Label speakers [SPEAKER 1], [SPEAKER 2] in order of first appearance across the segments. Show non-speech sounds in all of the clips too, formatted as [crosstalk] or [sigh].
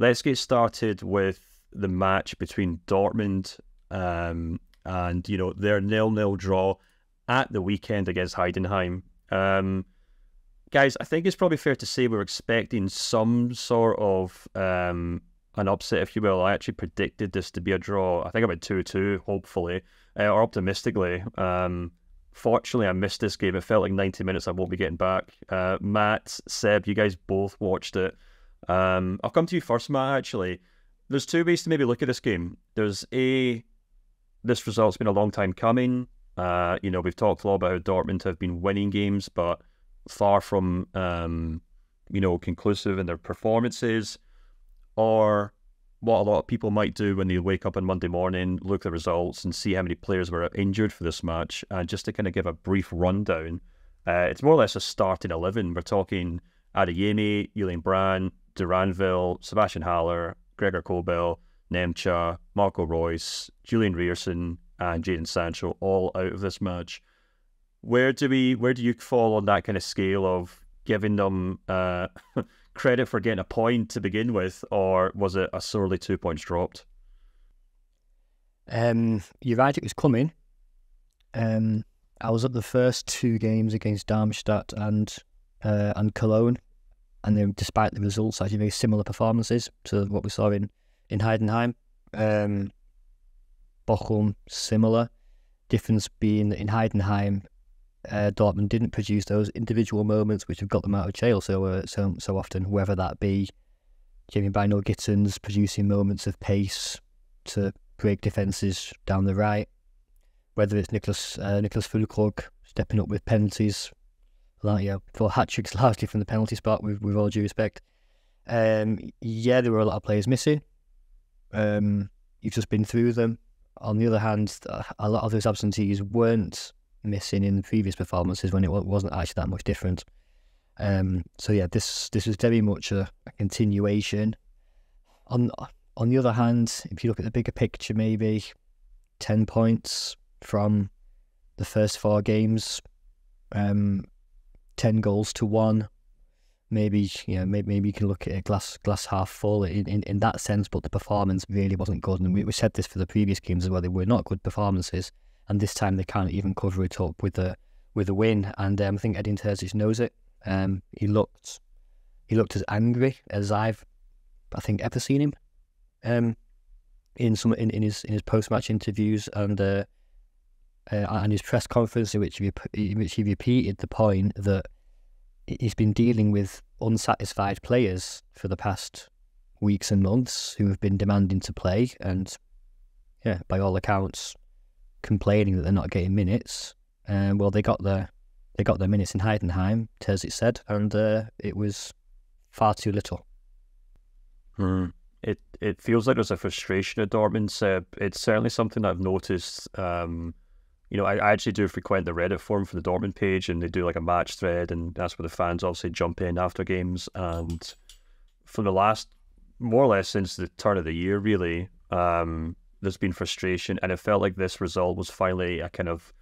[SPEAKER 1] let's get started with the match between Dortmund um, and you know their nil-nil draw at the weekend against Heidenheim. Um, guys, I think it's probably fair to say we're expecting some sort of um, an upset, if you will. I actually predicted this to be a draw. I think I went 2 2, hopefully, uh, or optimistically. Um, fortunately, I missed this game. It felt like 90 minutes I won't be getting back. Uh, Matt, Seb, you guys both watched it. Um, I'll come to you first, Matt, actually. There's two ways to maybe look at this game. There's A, this result's been a long time coming. Uh, you know, we've talked a lot about how Dortmund have been winning games, but far from, um, you know, conclusive in their performances or what a lot of people might do when they wake up on Monday morning, look at the results, and see how many players were injured for this match. And just to kind of give a brief rundown, uh, it's more or less a starting 11. We're talking Adeyemi, Julian Brandt, Duranville, Sebastian Haller, Gregor Kobel, Nmecha, Marco Reus, Julian Ryerson, and Jadon Sancho all out of this match. Where do we? Where do you fall on that kind of scale of giving them uh, [laughs] credit for getting a point to begin with, or was it a sorely two points dropped?
[SPEAKER 2] Um, you're right, it was coming. Um, I was at the first two games against Darmstadt and uh, and Cologne, and then despite the results, actually very similar performances to what we saw in in Heidenheim. Um, Bochum similar. Difference being that in Heidenheim, uh, Dortmund didn't produce those individual moments which have got them out of jail so uh, so so often, whether that be Jamie Bynoe Gittens producing moments of pace to break defences down the right, whether it's Nicholas uh, Nicholas Füllkrug stepping up with penalties, like yeah, for hat tricks [laughs] largely from the penalty spot. With with all due respect, um, yeah, there were a lot of players missing. Um, you've just been through them. On the other hand, a lot of those absentees weren't missing in the previous performances when it wasn't actually that much different. Um, so yeah, this this was very much a, a, continuation. On on the other hand, if you look at the bigger picture, maybe ten points from the first four games, um, ten goals to one. Maybe you know, maybe, you can look at a glass glass half full in, in, in that sense, but the performance really wasn't good. And we, we said this for the previous games as well; they were not good performances and this time they can't even cover it up with a with a win. And um, I think Edin Terzic knows it. Um, he looked he looked as angry as I've I think ever seen him. Um, in some in, in his in his post match interviews and uh, uh, and his press conference, in which he in which he repeated the point that he's been dealing with unsatisfied players for the past weeks and months who have been demanding to play, and yeah, by all accounts, complaining that they're not getting minutes. Um, well, they got their they got their minutes in Heidenheim, Terzic said, and uh, it was far too little.
[SPEAKER 1] Hmm. It it feels like there's a frustration at Dortmund. Seb. It's certainly something I've noticed. Um, you know, I, I, actually do frequent the Reddit forum for the Dortmund page, and they do like a match thread, and that's where the fans obviously jump in after games. And from the last, more or less since the turn of the year, really, um, there's been frustration, and it felt like this result was finally a kind of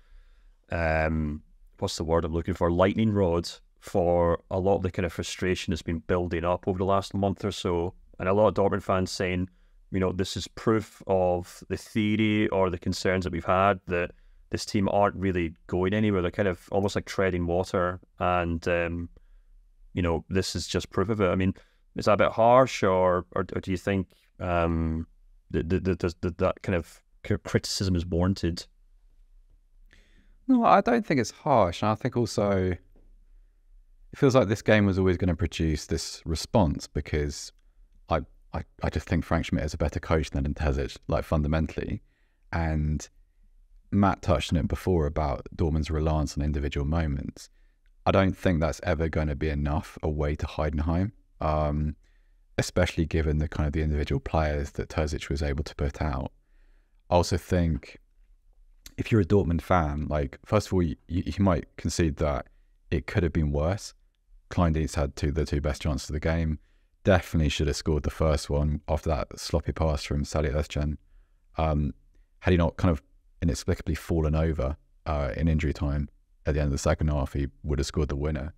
[SPEAKER 1] um, what's the word I'm looking for? Lightning rod for a lot of the kind of frustration that's been building up over the last month or so, and a lot of Dortmund fans saying, you know, this is proof of the theory or the concerns that we've had that this team aren't really going anywhere. They're kind of almost like treading water, and um, you know, this is just proof of it. I mean, is that a bit harsh, or or, or do you think? Um, that, that, that, that kind of criticism is warranted?
[SPEAKER 3] No, I don't think it's harsh. And I think also it feels like this game was always going to produce this response because I, I, I just think Frank Schmidt is a better coach than Terzic, like fundamentally. And Matt touched on it before about Dortmund's reliance on individual moments. I don't think that's ever going to be enough away to Heidenheim. Um, especially given the kind of the individual players that Terzic was able to put out. I also think if you're a Dortmund fan, like first of all, you, you might concede that it could have been worse. Kleindienst had two the two best chances of the game. Definitely should have scored the first one after that sloppy pass from Salih Özcan. Um, had he not kind of inexplicably fallen over uh, in injury time at the end of the second half, he would have scored the winner.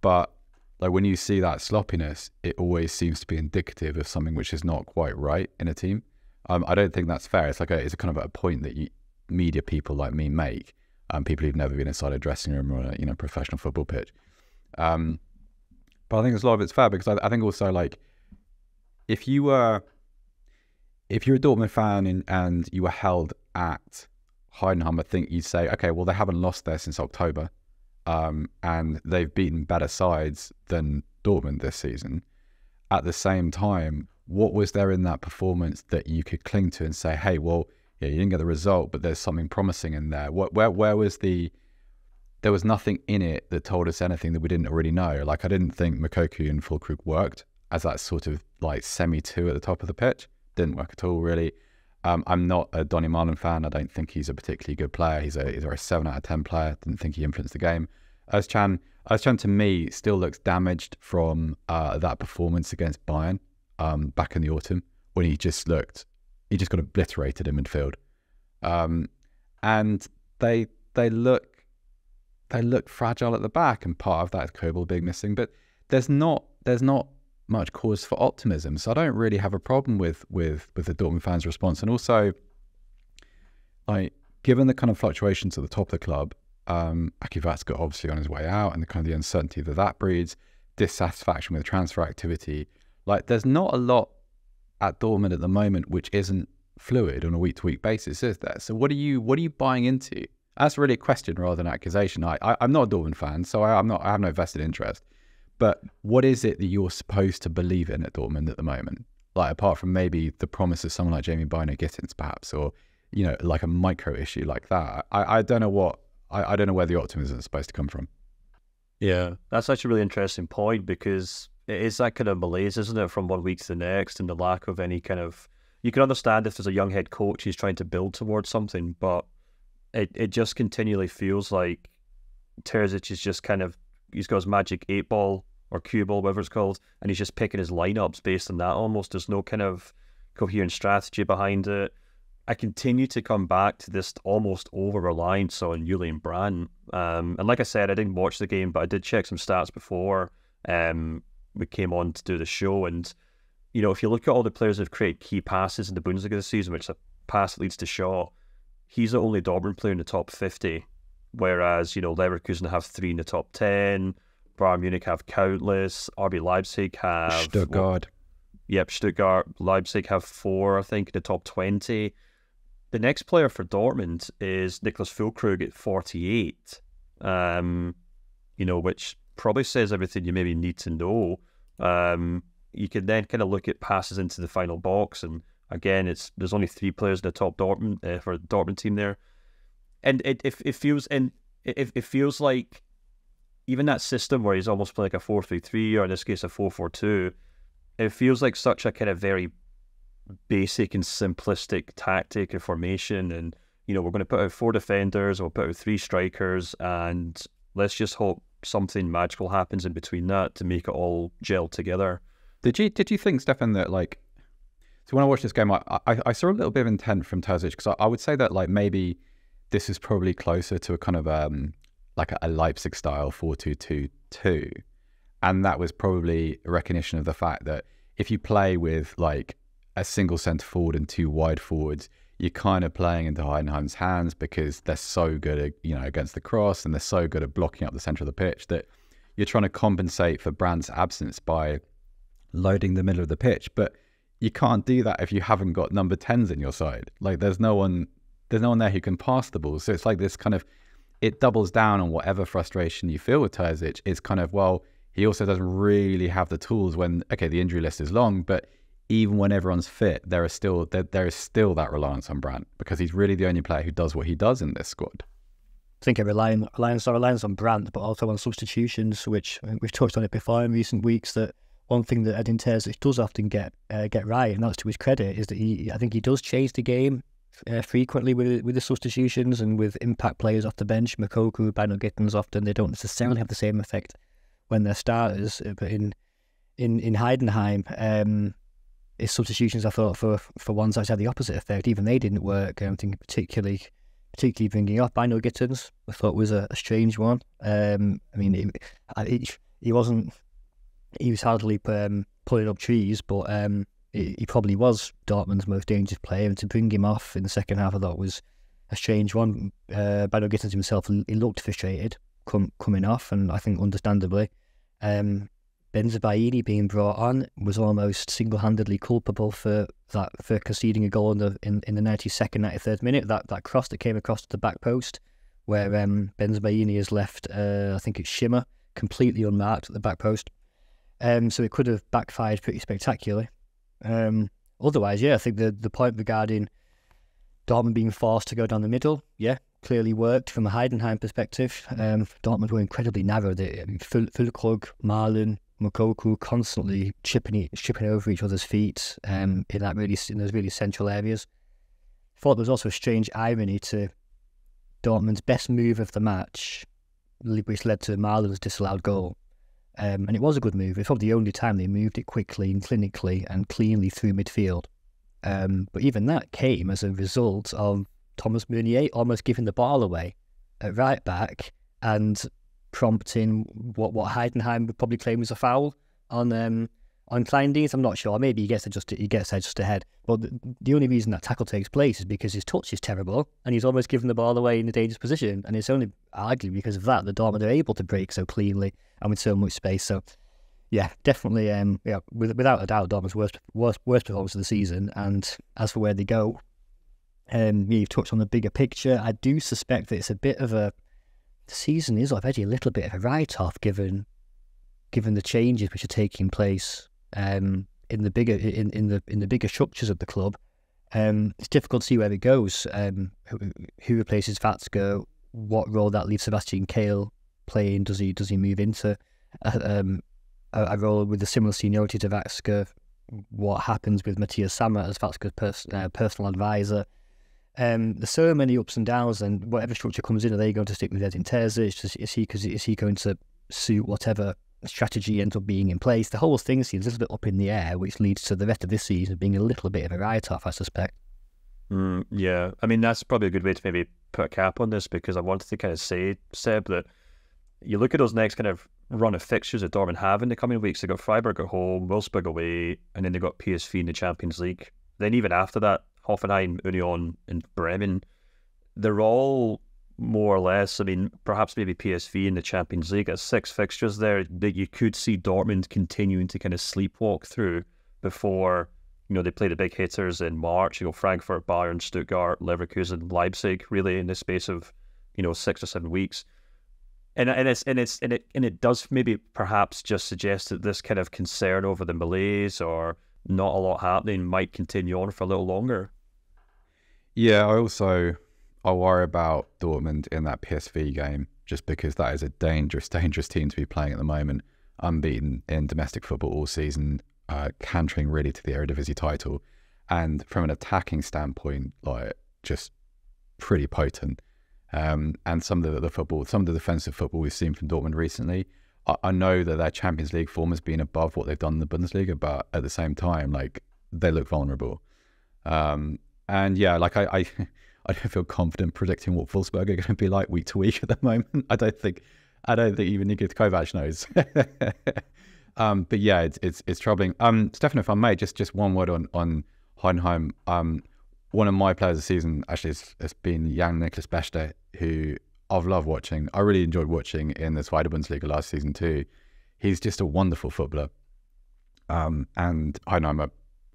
[SPEAKER 3] But like when you see that sloppiness, it always seems to be indicative of something which is not quite right in a team. Um, I don't think that's fair. It's like a, it's a kind of a point that you, media people like me make, um, people who've never been inside a dressing room or a you know professional football pitch. Um, but I think it's a lot of it's fair because I, I think also like if you were if you're a Dortmund fan and, and you were held at Heidenheim, I think you'd say, okay, well they haven't lost there since October, um, and they've beaten better sides than Dortmund this season. At the same time, what was there in that performance that you could cling to and say, hey, well, yeah, you didn't get the result, but there's something promising in there. What, where, where was the? There was nothing in it that told us anything that we didn't already know. Like I didn't think Moukoko and Füllkrug worked as that sort of like semi two at the top of the pitch. Didn't work at all, really. Um, I'm not a Donyell Malen fan. I don't think he's a particularly good player. He's a he's a seven out of ten player. Didn't think he influenced the game. Özcan, Özcan to me still looks damaged from uh, that performance against Bayern um, back in the autumn when he just looked, he just got obliterated in midfield. Um, and they they look they look fragile at the back, and part of that is Kobel being missing. But there's not there's not much cause for optimism. So I don't really have a problem with with with the Dortmund fans' response. And also, like given the kind of fluctuations at the top of the club, um, Aki Watzke obviously on his way out, and the kind of the uncertainty that that breeds, dissatisfaction with transfer activity. Like there's not a lot at Dortmund at the moment which isn't fluid on a week to week basis, is there? So what are you what are you buying into? That's really a question rather than an accusation. I, I am not a Dortmund fan, so I, I'm not I have no vested interest. But what is it that you're supposed to believe in at Dortmund at the moment? Like apart from maybe the promise of someone like Jamie Bynoe Gittens, perhaps, or you know, like a micro issue like that. I, I don't know what I, I don't know where the optimism is supposed to come from.
[SPEAKER 1] Yeah, that's actually a really interesting point because it is that kind of malaise, isn't it, from one week to the next, and the lack of any kind of. You can understand if there's a young head coach who's trying to build towards something, but it, it just continually feels like Terzic is just kind of he's got his magic eight ball or cue ball, whatever it's called, and he's just picking his lineups based on that. Almost, there's no kind of coherent strategy behind it. I continue to come back to this almost over reliance on Julian Brandt. Um, and like I said, I didn't watch the game, but I did check some stats before um, we came on to do the show. And, you know, if you look at all the players who've created key passes in the Bundesliga this season, which a pass leads to Shaw, he's the only Dortmund player in the top 50. Whereas, you know, Leverkusen have three in the top 10, Bayern Munich have countless, RB Leipzig have.
[SPEAKER 3] Stuttgart.
[SPEAKER 1] Yep, Stuttgart, Leipzig have four, I think, in the top 20. The next player for Dortmund is Niclas Füllkrug at 48, um, you know, which probably says everything you maybe need to know. Um, you can then kind of look at passes into the final box, and again, it's there's only three players in the top Dortmund uh, for Dortmund team there, and it it, it feels and it, it feels like even that system where he's almost playing like a four three three or in this case a four four two, it feels like such a kind of very basic and simplistic tactic and formation. And, you know, we're going to put out four defenders, we'll put out three strikers, and let's just hope something magical happens in between that to make it all gel together.
[SPEAKER 3] Did you did you think, Stefan, that like so when I watched this game, I I, I saw a little bit of intent from Terzic because I, I, would say that like maybe this is probably closer to a kind of um like a, a Leipzig style four two two two, and that was probably a recognition of the fact that if you play with like a single centre forward and two wide forwards, you're kind of playing into Heidenheim's hands because they're so good at, you know, against the cross and they're so good at blocking up the centre of the pitch that you're trying to compensate for Brandt's absence by loading the middle of the pitch. But you can't do that if you haven't got number 10s in your side. Like there's no one there's no one there who can pass the ball. So it's like this kind of it doubles down on whatever frustration you feel with Terzic. It's kind of, well, he also doesn't really have the tools when okay, the injury list is long, but even when everyone's fit, there is still there, there is still that reliance on Brandt because he's really the only player who does what he does in this squad.
[SPEAKER 2] I think a reliance, reliance, reliance on Brandt, but also on substitutions, which we've touched on it before in recent weeks. That one thing that Edin Terzic does often get uh, get right, and that's to his credit, is that he I think he does change the game uh, frequently with with the substitutions and with impact players off the bench. Moukoko, Bynoe Gittens, often they don't necessarily have the same effect when they're starters, uh, but in in in Heidenheim. Um, his substitutions, I thought, for for one side had the opposite effect. Even they didn't work. I'm thinking particularly particularly bringing up Bynoe Gittens, I thought was a, a strange one. Um, I mean, it, he wasn't he was hardly um, pulling up trees, but um, he, probably was Dortmund's most dangerous player. And to bring him off in the second half, I thought was a strange one. Uh, Bado himself, he looked frustrated com- coming off, and I think understandably. Um, Bensebaini being brought on was almost single-handedly culpable for that for conceding a goal in the in, in the 92nd, 93rd minute. That that cross that came across to the back post, where um, Bensebaini has left, uh, I think it's Schimmer, completely unmarked at the back post. Um, so it could have backfired pretty spectacularly. Um, otherwise, yeah, I think the the point regarding Dortmund being forced to go down the middle, yeah, clearly worked from a Heidenheim perspective. Um, Dortmund were incredibly narrow. They, I mean, Malen, Moukoko constantly chipping chipping over each other's feet um, in that really in those really central areas. I thought there was also a strange irony to Dortmund's best move of the match, which led to Malen's disallowed goal. Um, and it was a good move. It's probably the only time they moved it quickly and clinically and cleanly through midfield. Um, but even that came as a result of Thomas Meunier almost giving the ball away at right back and prompting what what Heidenheim would probably claim was a foul on um, on Kleindienst. I'm not sure. Maybe he gets just he gets just ahead. But the, the, only reason that tackle takes place is because his touch is terrible and he's almost given the ball away in a dangerous position. And it's only arguably because of that that Dortmund are able to break so cleanly and with so much space. So yeah, definitely. Um, yeah, with, without a doubt, Dortmund's worst worst worst performance of the season. And as for where they go, um, you've touched on the bigger picture. I do suspect that it's a bit of a the season is already a little bit of a write off given given the changes which are taking place um, in the bigger in, in the in the bigger structures of the club. Um, it's difficult to see where it goes. Um, who, who, replaces Watzke? What role that leaves Sebastian Kehl playing? Does he does he move into a, um, a, a role with a similar seniority to Watzke? What happens with Matthias Sammer as Watzke's pers- uh, personal advisor? Um, there's so many ups and downs, and whatever structure comes in, are they going to stick with Edin Terzic? Is, is he cause is he going to suit whatever strategy ends up being in place? The whole thing seems a little bit up in the air, which leads to the rest of this season being a little bit of a write-off, I suspect.
[SPEAKER 1] Mm, yeah, I mean that's probably a good way to maybe put a cap on this because I wanted to kind of say, Seb, that you look at those next kind of run of fixtures that Dortmund have in the coming weeks. They got Freiburg at home, Wolfsburg away, and then they got PSV in the Champions League. Then even after that, Hoffenheim, Union, and Bremen, they're all more or less. I mean, perhaps maybe PSV in the Champions League as six fixtures there that you could see Dortmund continuing to kind of sleepwalk through before you know they play the big hitters in March. You know, Frankfurt, Bayern, Stuttgart, Leverkusen, Leipzig, really in the space of you know six or seven weeks. And, and it's and it's and it and it does maybe perhaps just suggest that this kind of concern over the malaise or not a lot happening might continue on for a little longer.
[SPEAKER 3] Yeah, I also I worry about Dortmund in that PSV game just because that is a dangerous, [laughs] dangerous team to be playing at the moment. Unbeaten in domestic football all season, uh, cantering really to the Eredivisie title, and from an attacking standpoint, like just pretty potent. Um, and some of the, the, football, some of the defensive football we've seen from Dortmund recently, I, I know that their Champions League form has been above what they've done in the Bundesliga, but at the same time, like they look vulnerable. Um, and yeah, like I, I, [laughs] I don't feel confident predicting what Wolfsburg are going to be like week to week [laughs] at the moment. I don't think, I don't think even Niko Kovac knows. [laughs] um, but yeah, it's, it's it's troubling. Um, Stefan, if I may, just just one word on on Heidenheim. Um, one of my players of the season actually has, has been Jan Niklas Beste, who I've loved watching. I really enjoyed watching in the Zweite Bundesliga last season too. He's just a wonderful footballer. Um, and I know I'm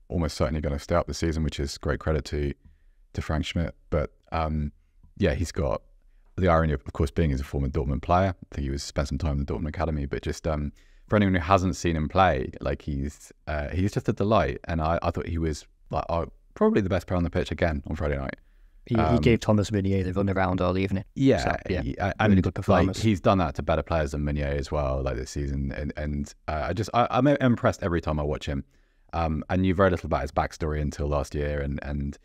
[SPEAKER 3] almost certainly going to stay up this season, which is great credit to to Frank Schmidt. But um, yeah, he's got the irony of, of course, being as a former Dortmund player. I think he was spent some time in the Dortmund academy, but just um, for anyone who hasn't seen him play, like he's uh, he's just a delight. And I, I thought he was like uh, probably the best player on the pitch again on Friday night.
[SPEAKER 2] He, um, he gave Thomas Meunier the run around all evening.
[SPEAKER 3] Yeah, so, yeah, he, and really good performance. Like, he's done that to better players than Meunier as well, like this season. And, and uh, I just I, I'm impressed every time I watch him. Um, I knew very little about his backstory until last year, and and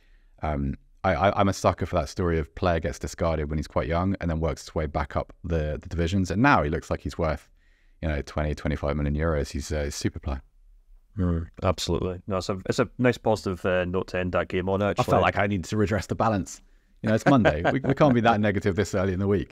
[SPEAKER 3] um, I, I, am a sucker for that story of player gets discarded when he's quite young and then works his way back up the, the divisions. And now he looks like he's worth, you know, 20, 25 million euros. He's a super player.
[SPEAKER 1] Mm, absolutely. No, it's a, it's a nice positive uh, note to end that game on. Actually,
[SPEAKER 3] I felt like I needed to redress the balance. You know, it's Monday. we, we can't be that negative this early in the week.